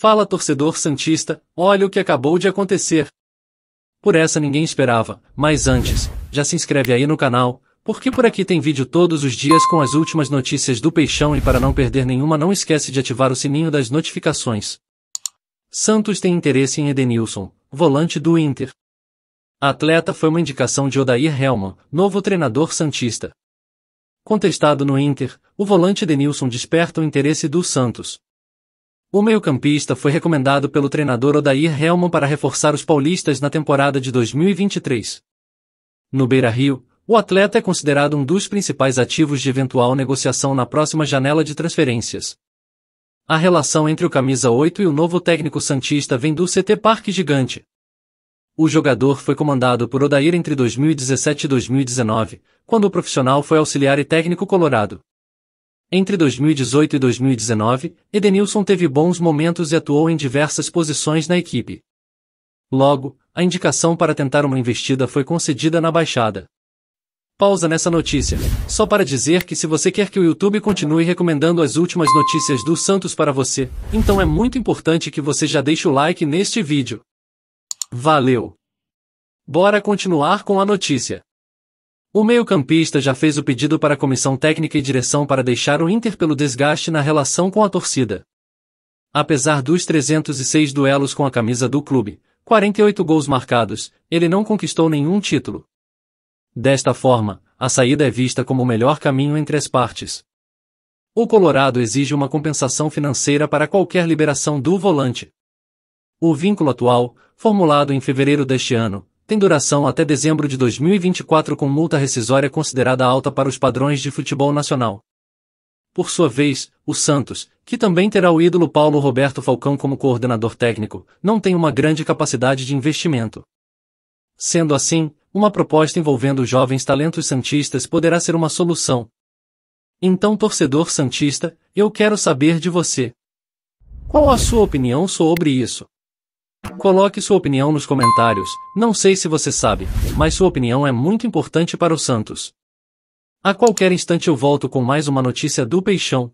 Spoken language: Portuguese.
Fala torcedor Santista, olha o que acabou de acontecer. Por essa ninguém esperava, mas antes, já se inscreve aí no canal, porque por aqui tem vídeo todos os dias com as últimas notícias do Peixão e para não perder nenhuma não esquece de ativar o sininho das notificações. Santos tem interesse em Edenilson, volante do Inter. A atleta foi uma indicação de Odair Helman, novo treinador santista. Contestado no Inter, o volante Edenilson desperta o interesse do Santos. O meio-campista foi recomendado pelo treinador Odair Helman para reforçar os paulistas na temporada de 2023. No Beira-Rio, o atleta é considerado um dos principais ativos de eventual negociação na próxima janela de transferências. A relação entre o camisa 8 e o novo técnico santista vem do CT Parque Gigante. O jogador foi comandado por Odair entre 2017 e 2019, quando o profissional foi auxiliar e técnico colorado. Entre 2018 e 2019, Edenilson teve bons momentos e atuou em diversas posições na equipe. Logo, a indicação para tentar uma investida foi concedida na Baixada. Pausa nessa notícia, só para dizer que se você quer que o YouTube continue recomendando as últimas notícias do Santos para você, então é muito importante que você já deixe o like neste vídeo. Valeu! Bora continuar com a notícia. O meio-campista já fez o pedido para a comissão técnica e direção para deixar o Inter pelo desgaste na relação com a torcida. Apesar dos 306 duelos com a camisa do clube, 48 gols marcados, ele não conquistou nenhum título. Desta forma, a saída é vista como o melhor caminho entre as partes. O Colorado exige uma compensação financeira para qualquer liberação do volante. O vínculo atual, formulado em fevereiro deste ano, tem duração até dezembro de 2024 com multa rescisória considerada alta para os padrões de futebol nacional. Por sua vez, o Santos, que também terá o ídolo Paulo Roberto Falcão como coordenador técnico, não tem uma grande capacidade de investimento. Sendo assim, uma proposta envolvendo jovens talentos santistas poderá ser uma solução. Então, torcedor santista, eu quero saber de você. Qual a sua opinião sobre isso? Coloque sua opinião nos comentários, não sei se você sabe, mas sua opinião é muito importante para o Santos. A qualquer instante eu volto com mais uma notícia do Peixão.